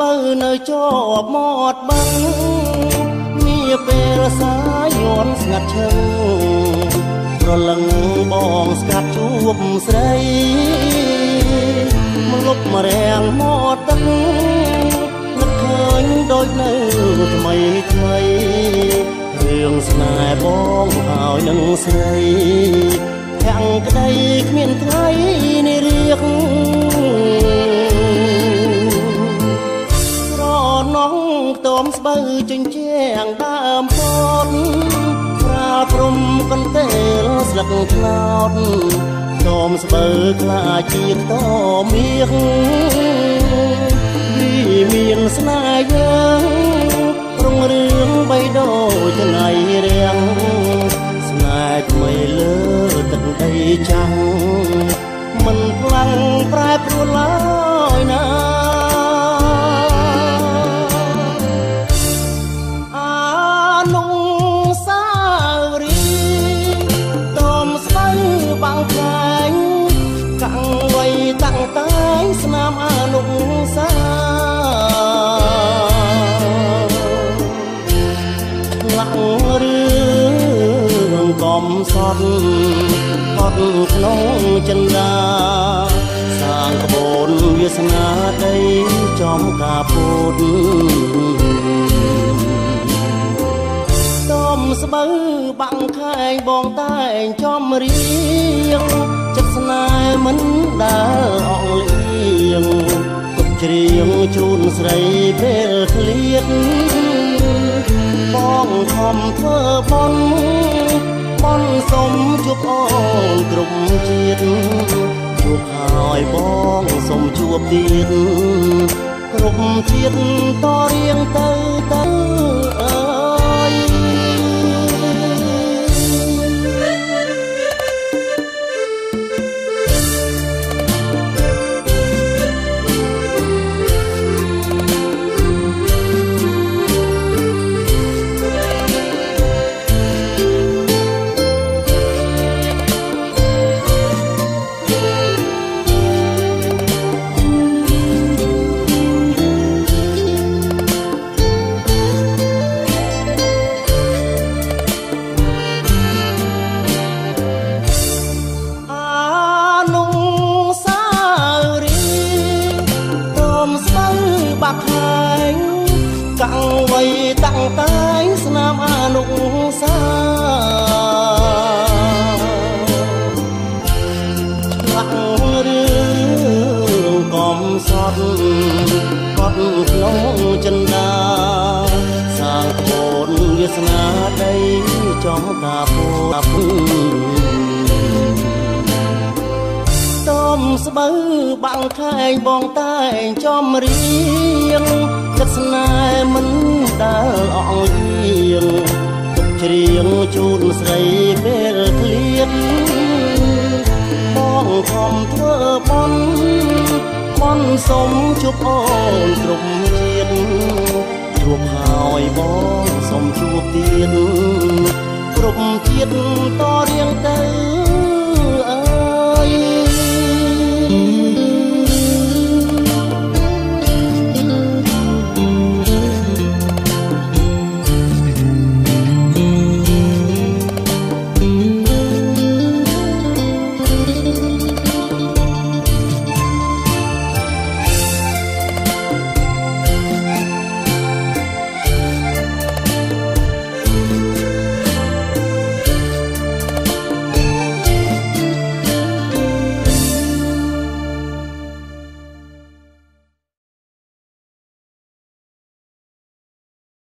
បូវនៅជាប់មាត់បឹងមានពេលសាយយន់ស្ងាត់ឈឹងប្រលឹងបងស្កាត់ជួបស្រីមកលុបមករាំងមាត់ទឹកនឹកឃើញដូចនៅថ្មីថ្មីរឿងស្នេហ៍បងហើយនឹងស្រីខាំងក្តីគ្មានថ្ងៃនេះរៀក មស្បូវជញ្ជាំងដើមពោតប្រាលព្រំកន្ទេលស្លឹកថ្នោតខ្ទមស្បូវខ្លាជាតមៀងវាមានស្នេហ៍យើងរុងរឿងបីដូចថ្ងៃរៀងស្នេហ៍ថ្មីលើទឹកដីចាំងមិនខ្លាំងប្រែប្រួលឡើយ សត់ផុតក្នុងចិន្តាសាងក្បូនវាសនាដីចំការពុតតំស្បូវបាំងខែងបងតែងចំរៀងចិត្តស្នេហ៍មិនដើរអងលៀងទុកច្រៀងជូនស្រីពេលឃ្លៀតបងខំធ្វើបន់ បន់សុំជួបអូនគ្រប់ជាតិជួបហើយបងសុំជួបទៀតគ្រប់ជាតិតរៀងទៅទៅ បាក់ខែងកាំងໄວតាំងតែងស្នាមអានុសាឆ្លាក់រឿងកំសត់កត់ក្នុងចិន្តាសាងក្បូនវាសនាដីចំការពូពុ តំស្បូវបាំងខែងបងតែងចំរៀងចិត្តស្នេហ៍មិនដើរអងលៀងទុកច្រៀងជូនស្រីពេលឃ្លៀតបងខំធ្វើបន់បន់សុំជួបអូនគ្រប់ជាតិ